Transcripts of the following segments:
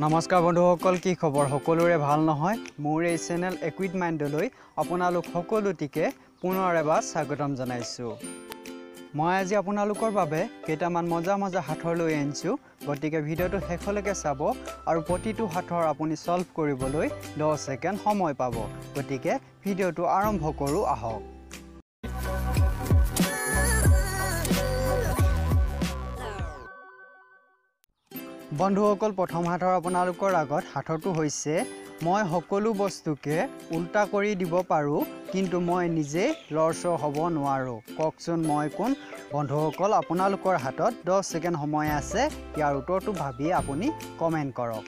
নমস্কাৰ বন্ধুসকল কি খবৰ? সকলোৰে ভাল নহয়? মোৰ এই চেনেল একুইড মাইণ্ডলৈ আপোনালোক সকলোটিকে পুনৰ এবাৰ স্বাগতম জনাইছোঁ। মই আজি আপোনালোকৰ বাবে কেইটামান মজা মজা সাঁথৰ লৈ আনিছোঁ। গতিকে ভিডিঅ'টো শেষলৈকে চাব আৰু প্ৰতিটো সাঁথৰ আপুনি ছল্ভ কৰিবলৈ দহ ছেকেণ্ড সময় পাব। গতিকে ভিডিঅ'টো আৰম্ভ কৰোঁ আহক। বন্ধুসকল প্ৰথম সাঁথৰ আপোনালোকৰ আগত সাঁথৰটো হৈছে মই সকলো বস্তুকে উল্টা কৰি দিব পাৰোঁ কিন্তু মই নিজে লৰচৰ হ'ব নোৱাৰোঁ। কওকচোন মই কোন? বন্ধুসকল আপোনালোকৰ হাতত দহ ছেকেণ্ড সময় আছে ইয়াৰ উত্তৰটো ভাবি আপুনি কমেণ্ট কৰক।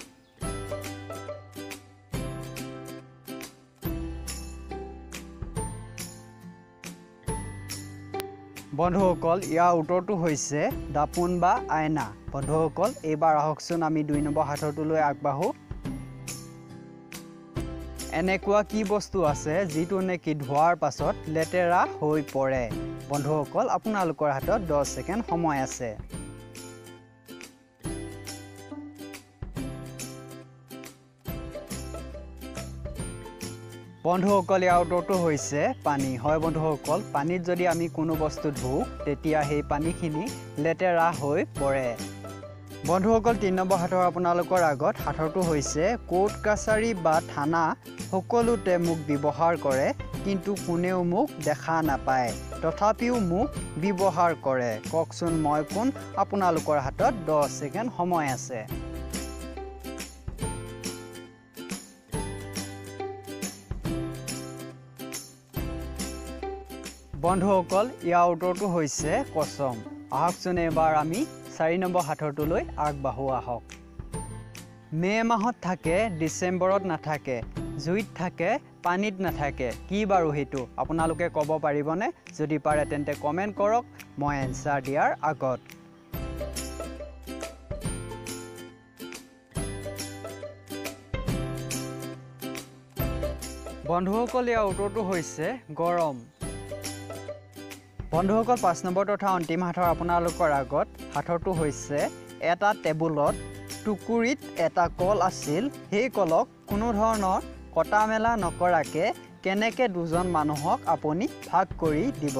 বন্ধুসকল ইয়াৰ উত্তৰটো হৈছে দাপোন বা আইনা। বন্ধুসকল এইবাৰ আহকচোন আমি দুই নম্বৰ সাঁথৰটোলৈ আগবাঢ়োঁ। এনেকুৱা কি বস্তু আছে যিটো নেকি ধোৱাৰ পাছত লেতেৰা হৈ পৰে? বন্ধুসকল আপোনালোকৰ হাতত দহ ছেকেণ্ড সময় আছে। বন্ধুসকল ইয়াৰ উত্তৰটো হৈছে পানী। হয় বন্ধুসকল পানীত যদি আমি কোনো বস্তু ধুওঁ তেতিয়া সেই পানীখিনি লেতেৰা হৈ পৰে। বন্ধুসকল তিনি নম্বৰ সাঁথৰ আপোনালোকৰ আগত সাঁথৰটো হৈছে কোৰ্ট কাছাৰী বা থানা সকলোতে মোক ব্যৱহাৰ কৰে কিন্তু কোনেও মোক দেখা নাপায়। তথাপিও মোক ব্যৱহাৰ কৰে। কওকচোন মই কোন? আপোনালোকৰ হাতত দহ ছেকেণ্ড সময় আছে। বন্ধুসকল ইয়াৰ উত্তৰটো হৈছে কচম আহকচোন এইবাৰ আমি চাৰি নম্বৰ সাঁথৰটোলৈ আগবাঢ়ো আহক। মে' মাহত থাকে ডিচেম্বৰত নাথাকে জুইত থাকে পানীত নাথাকে। কি বাৰু সেইটো? আপোনালোকে ক'ব পাৰিবনে? যদি পাৰে তেন্তে কমেণ্ট কৰক মই এনচাৰ দিয়াৰ আগত। বন্ধুসকল ইয়াৰ উত্তৰটো হৈছে গৰম। বন্ধুসকল পাঁচ নম্বৰ তথা অন্তিম সাঁথৰ আপোনালোকৰ আগত সাঁথৰটো হৈছে এটা টেবুলত টুকুৰিত এটা কল আছিল। সেই কলক কোনো ধৰণৰ কটা মেলা নকৰাকৈ কেনেকৈ দুজন মানুহক আপুনি ভাগ কৰি দিব?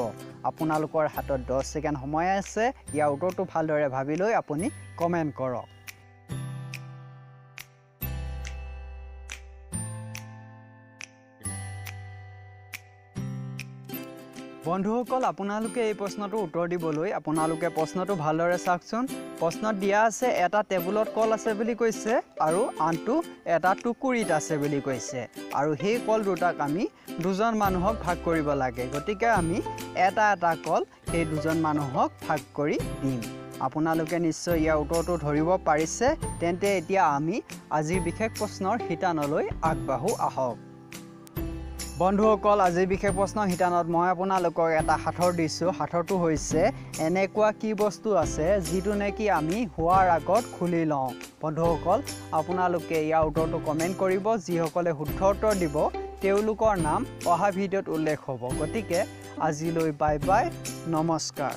আপোনালোকৰ হাতত দহ ছেকেণ্ড সময় আছে। ইয়াৰ উত্তৰটো ভালদৰে ভাবি লৈ আপুনি কমেণ্ট কৰক। বন্ধুসকল আপোনালোকে এই প্ৰশ্নটোৰ উত্তৰ দিবলৈ আপোনালোকে প্ৰশ্নটো ভালদৰে চাওকচোন। প্ৰশ্নত দিয়া আছে এটা টেবুলত কল আছে বুলি কৈছে আৰু আনটো এটা টুকুৰিত আছে বুলি কৈছে। আৰু সেই কল দুটাক আমি দুজন মানুহক ভাগ কৰিব লাগে। গতিকে আমি এটা এটা কল সেই দুজন মানুহক ভাগ কৰি দিম। আপোনালোকে নিশ্চয় ইয়াৰ উত্তৰটো ধৰিব পাৰিছে। তেন্তে এতিয়া আমি আজিৰ বিশেষ প্ৰশ্নৰ শিতানলৈ আগবাঢ়োঁ আহক। বন্ধুসকল আজিৰ বিশেষ প্ৰশ্ন শিতানত মই আপোনালোকক এটা সাঁথৰ দিছোঁ। সাঁথৰটো হৈছে এনেকুৱা কি বস্তু আছে যিটো নেকি আমি হোৱাৰ আগত খুলি লওঁ? বন্ধুসকল আপোনালোকে ইয়াৰ উত্তৰটো কমেণ্ট কৰিব যিসকলে শুদ্ধ উত্তৰ দিব তেওঁলোকৰ নাম অহা ভিডিঅ'ত উল্লেখ হ'ব। গতিকে আজিলৈ বাই বাই নমস্কাৰ।